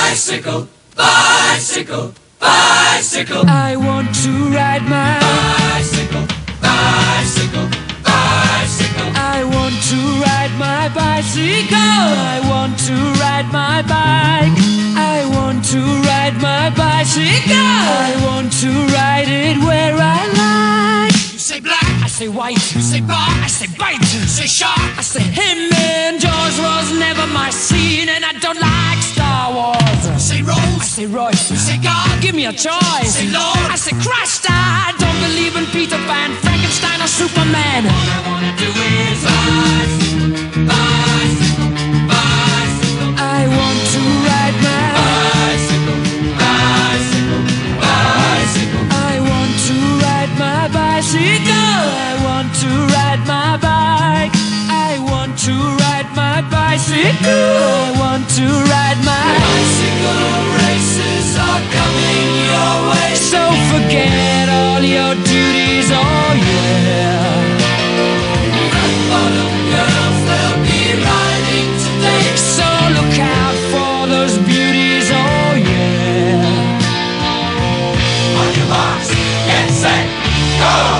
Bicycle, bicycle, bicycle. I want to ride my Bicycle, bicycle, bicycle. I want to ride my bicycle. I want to ride my bike. I want to ride my bicycle. I want to ride it where I like. You say black, I say white. you say bar, I say bite. you say shark. I say him and Jaws was never my scene, and I don't like say Royce. you say God. Give me a choice. Say Lord. I say Christ. I don't believe in Peter Pan, Frankenstein, or Superman. All I wanna do is bicycle, bicycle, bicycle. I want to ride my. Bicycle, bicycle, bicycle. I want to ride my bicycle. I want to ride my bike. I want to ride my bicycle. I want to ride my Bicycle So. all